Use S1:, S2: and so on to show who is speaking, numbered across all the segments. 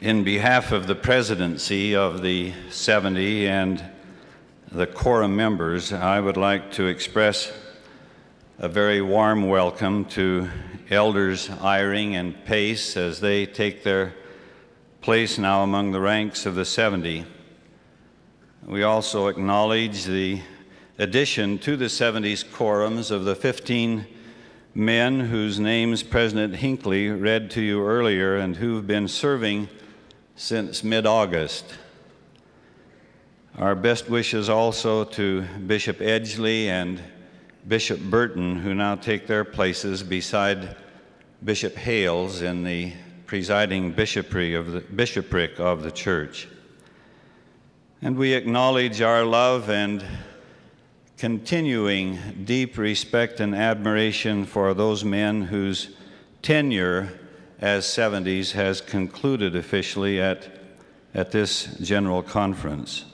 S1: In behalf of the presidency of the 70 and the quorum members, I would like to express a very warm welcome to Elders Eyring and Pace as they take their place now among the ranks of the 70. We also acknowledge the addition to the 70's quorums of the 15 men whose names President Hinckley read to you earlier and who've been serving since mid August. Our best wishes also to Bishop Edgley and Bishop Burton, who now take their places beside Bishop Hales in the presiding bishopric of the, bishopric of the church. And we acknowledge our love and continuing deep respect and admiration for those men whose tenure as 70s has concluded officially at, at this general conference.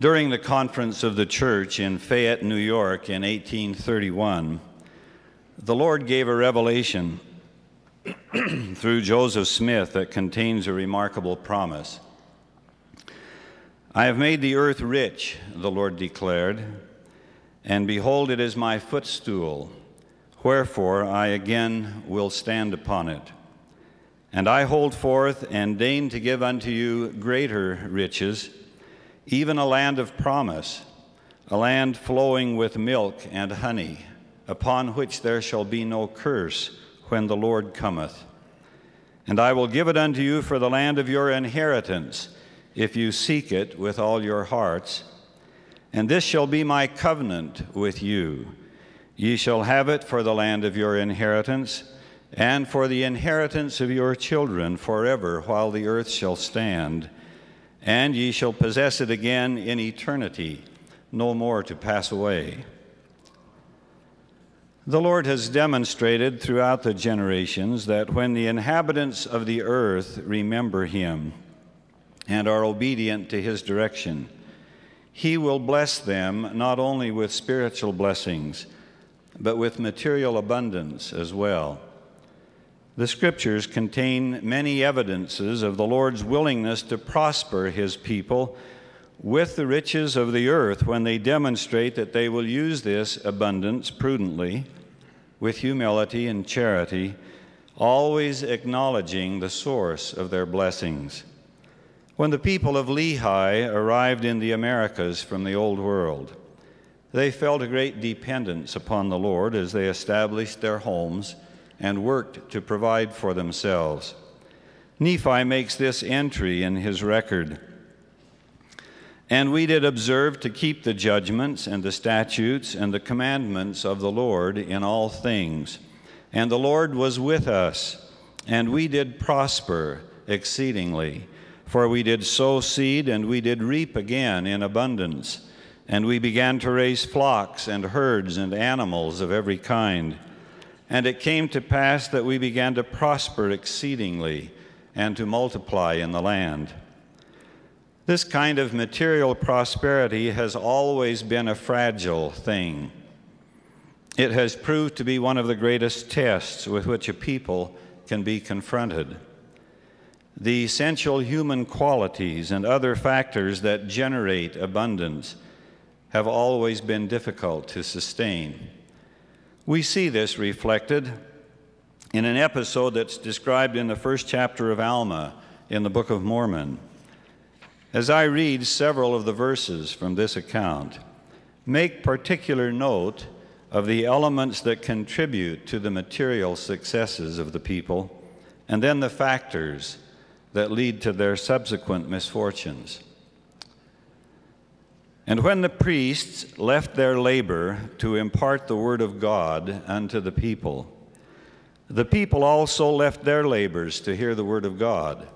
S1: During the conference of the church in Fayette, New York in 1831, the Lord gave a revelation through Joseph Smith that contains a remarkable promise. I have made the earth rich, the Lord declared, and behold, it is my footstool. Wherefore I again will stand upon it. And I hold forth and deign to give unto you greater riches, even a land of promise, a land flowing with milk and honey, upon which there shall be no curse when the Lord cometh. And I will give it unto you for the land of your inheritance if you seek it with all your hearts. And this shall be my covenant with you. Ye shall have it for the land of your inheritance, and for the inheritance of your children forever, while the earth shall stand. And ye shall possess it again in eternity, no more to pass away. The Lord has demonstrated throughout the generations that when the inhabitants of the earth remember him, and are obedient to his direction. He will bless them not only with spiritual blessings, but with material abundance as well. The scriptures contain many evidences of the Lord's willingness to prosper his people with the riches of the earth when they demonstrate that they will use this abundance prudently, with humility and charity, always acknowledging the source of their blessings. When the people of Lehi arrived in the Americas from the Old World, they felt a great dependence upon the Lord as they established their homes and worked to provide for themselves. Nephi makes this entry in his record. And we did observe to keep the judgments and the statutes and the commandments of the Lord in all things. And the Lord was with us, and we did prosper exceedingly. For we did sow seed, and we did reap again in abundance. And we began to raise flocks and herds and animals of every kind. And it came to pass that we began to prosper exceedingly and to multiply in the land. This kind of material prosperity has always been a fragile thing. It has proved to be one of the greatest tests with which a people can be confronted the essential human qualities and other factors that generate abundance have always been difficult to sustain. We see this reflected in an episode that's described in the first chapter of Alma in the Book of Mormon. As I read several of the verses from this account, make particular note of the elements that contribute to the material successes of the people, and then the factors that lead to their subsequent misfortunes. And when the priests left their labor to impart the word of God unto the people, the people also left their labors to hear the word of God.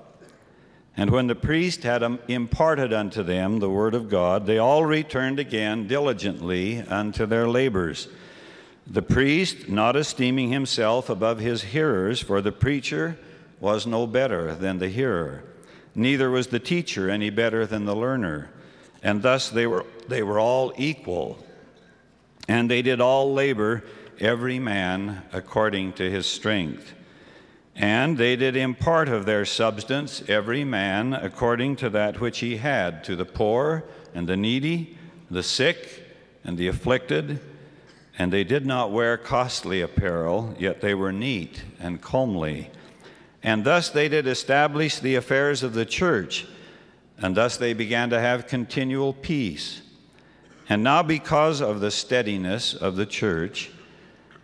S1: And when the priest had um, imparted unto them the word of God, they all returned again diligently unto their labors. The priest not esteeming himself above his hearers, for the preacher was no better than the hearer, neither was the teacher any better than the learner. And thus they were, they were all equal, and they did all labor, every man according to his strength. And they did impart of their substance, every man according to that which he had, to the poor and the needy, the sick and the afflicted. And they did not wear costly apparel, yet they were neat and comely. And thus they did establish the affairs of the church, and thus they began to have continual peace. And now, because of the steadiness of the church,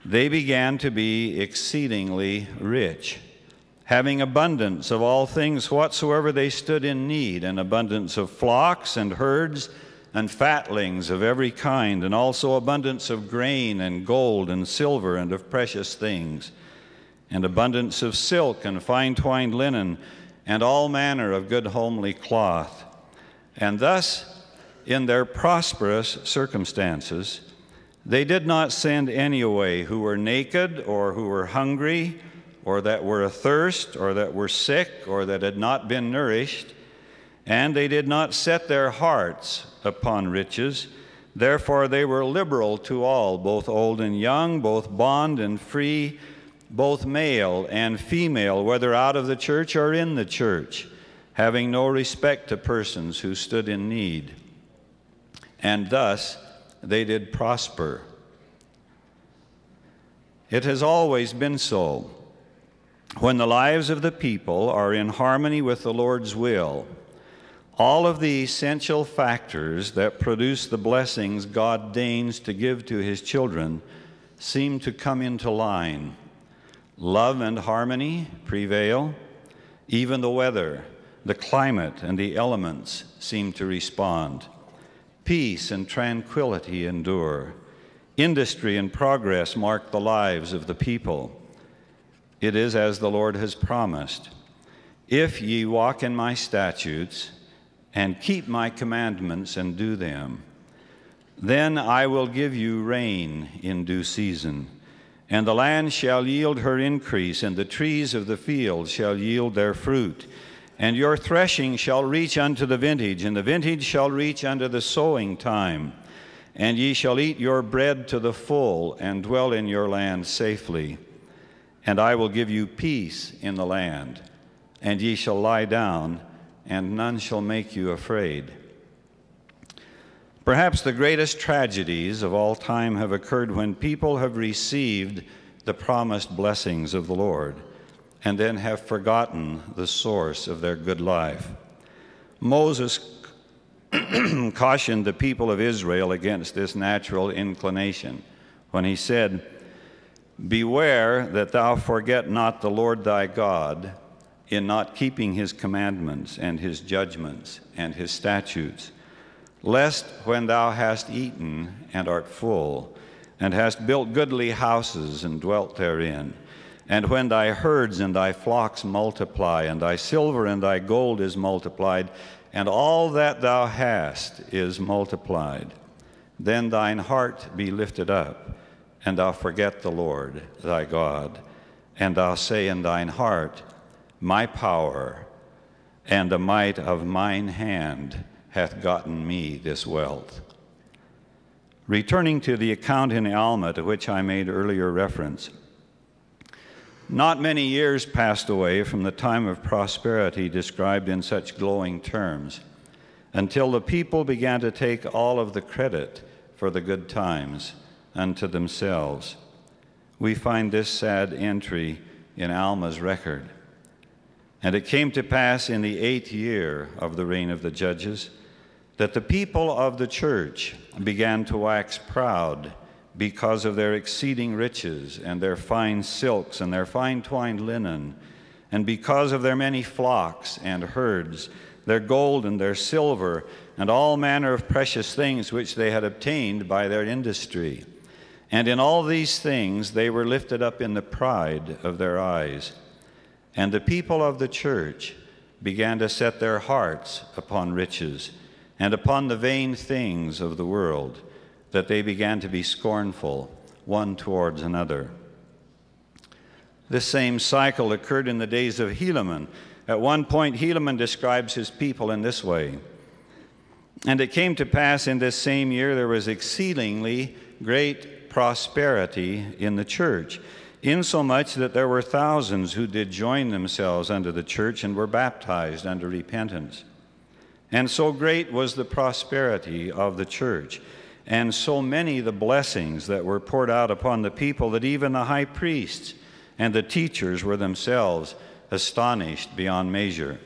S1: they began to be exceedingly rich, having abundance of all things whatsoever they stood in need, and abundance of flocks and herds and fatlings of every kind, and also abundance of grain and gold and silver and of precious things, and abundance of silk and fine twined linen, and all manner of good homely cloth. And thus, in their prosperous circumstances, they did not send any away who were naked or who were hungry or that were athirst or that were sick or that had not been nourished. And they did not set their hearts upon riches. Therefore, they were liberal to all, both old and young, both bond and free, both male and female, whether out of the church or in the church, having no respect to persons who stood in need. And thus, they did prosper. It has always been so. When the lives of the people are in harmony with the Lord's will, all of the essential factors that produce the blessings God deigns to give to his children seem to come into line. Love and harmony prevail. Even the weather, the climate, and the elements seem to respond. Peace and tranquility endure. Industry and progress mark the lives of the people. It is as the Lord has promised If ye walk in my statutes and keep my commandments and do them, then I will give you rain in due season, and the land shall yield her increase, and the trees of the field shall yield their fruit. And your threshing shall reach unto the vintage, and the vintage shall reach unto the sowing time. And ye shall eat your bread to the full, and dwell in your land safely. And I will give you peace in the land, and ye shall lie down, and none shall make you afraid. Perhaps the greatest tragedies of all time have occurred when people have received the promised blessings of the Lord and then have forgotten the source of their good life. Moses cautioned the people of Israel against this natural inclination when he said, Beware that thou forget not the Lord thy God in not keeping his commandments and his judgments and his statutes, lest when thou hast eaten and art full, and hast built goodly houses and dwelt therein, and when thy herds and thy flocks multiply, and thy silver and thy gold is multiplied, and all that thou hast is multiplied, then thine heart be lifted up, and thou forget the Lord thy God, and thou say in thine heart, My power and the might of mine hand hath gotten me this wealth. Returning to the account in Alma to which I made earlier reference, not many years passed away from the time of prosperity described in such glowing terms until the people began to take all of the credit for the good times unto themselves. We find this sad entry in Alma's record. And it came to pass in the eighth year of the reign of the judges that the people of the church began to wax proud because of their exceeding riches and their fine silks and their fine twined linen, and because of their many flocks and herds, their gold and their silver, and all manner of precious things which they had obtained by their industry. And in all these things they were lifted up in the pride of their eyes. And the people of the church began to set their hearts upon riches and upon the vain things of the world that they began to be scornful one towards another. This same cycle occurred in the days of Helaman. At one point, Helaman describes his people in this way And it came to pass in this same year there was exceedingly great prosperity in the church, insomuch that there were thousands who did join themselves unto the church and were baptized unto repentance. And so great was the prosperity of the church, and so many the blessings that were poured out upon the people, that even the high priests and the teachers were themselves astonished beyond measure.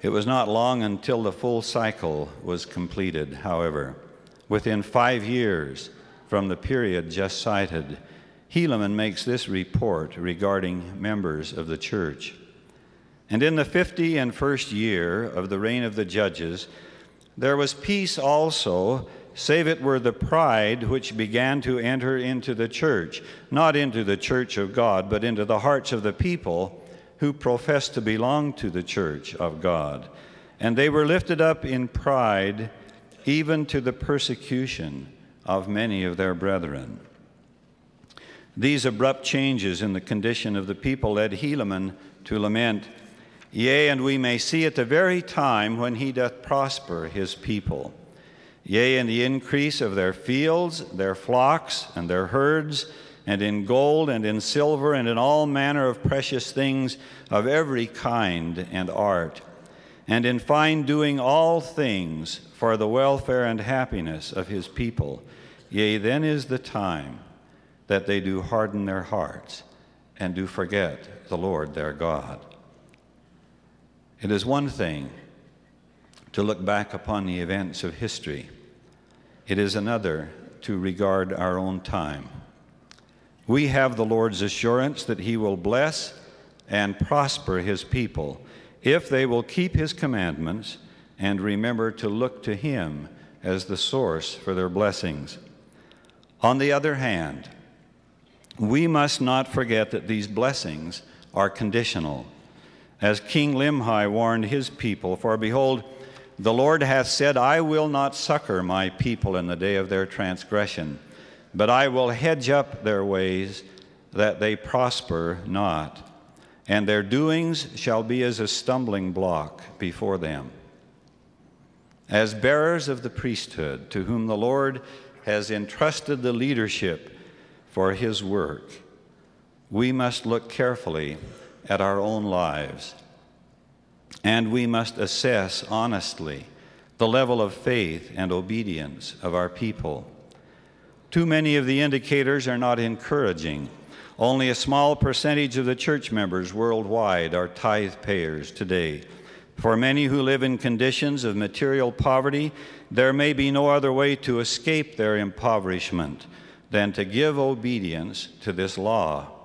S1: It was not long until the full cycle was completed, however. Within five years from the period just cited, Helaman makes this report regarding members of the church. And in the fifty and first year of the reign of the judges, there was peace also, save it were the pride which began to enter into the church, not into the church of God, but into the hearts of the people who professed to belong to the church of God. And they were lifted up in pride, even to the persecution of many of their brethren. These abrupt changes in the condition of the people led Helaman to lament, Yea, and we may see at the very time when he doth prosper his people. Yea, in the increase of their fields, their flocks, and their herds, and in gold, and in silver, and in all manner of precious things of every kind and art, and in fine doing all things for the welfare and happiness of his people. Yea, then is the time that they do harden their hearts and do forget the Lord their God. It is one thing to look back upon the events of history, it is another to regard our own time. We have the Lord's assurance that He will bless and prosper His people if they will keep His commandments and remember to look to Him as the source for their blessings. On the other hand, we must not forget that these blessings are conditional. As King Limhi warned his people, For behold, the Lord hath said, I will not succor my people in the day of their transgression, but I will hedge up their ways that they prosper not, and their doings shall be as a stumbling block before them. As bearers of the priesthood, to whom the Lord has entrusted the leadership for his work, we must look carefully at our own lives and we must assess honestly the level of faith and obedience of our people. Too many of the indicators are not encouraging. Only a small percentage of the church members worldwide are tithe payers today. For many who live in conditions of material poverty, there may be no other way to escape their impoverishment than to give obedience to this law.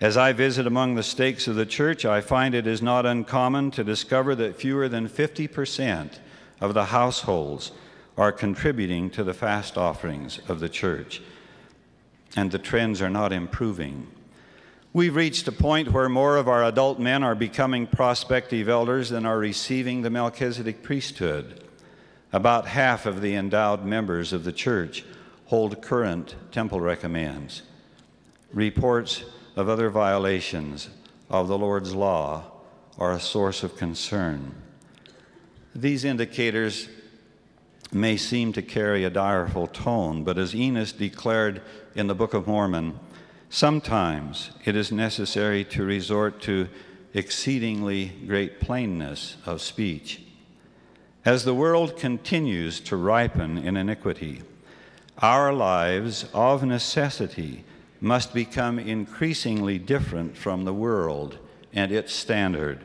S1: As I visit among the stakes of the church, I find it is not uncommon to discover that fewer than 50% of the households are contributing to the fast offerings of the church, and the trends are not improving. We've reached a point where more of our adult men are becoming prospective elders than are receiving the Melchizedek priesthood. About half of the endowed members of the church hold current temple recommends. Reports of other violations of the Lord's law are a source of concern. These indicators may seem to carry a direful tone, but as Enos declared in the Book of Mormon, sometimes it is necessary to resort to exceedingly great plainness of speech. As the world continues to ripen in iniquity, our lives of necessity must become increasingly different from the world and its standard.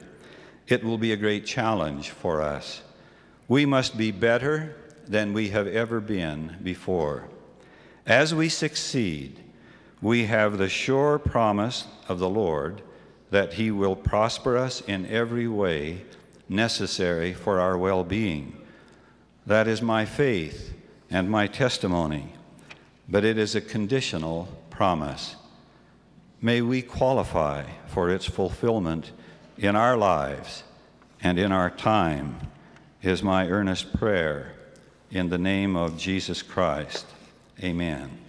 S1: It will be a great challenge for us. We must be better than we have ever been before. As we succeed, we have the sure promise of the Lord that He will prosper us in every way necessary for our well being. That is my faith and my testimony, but it is a conditional promise. May we qualify for its fulfillment in our lives and in our time, is my earnest prayer. In the name of Jesus Christ, amen.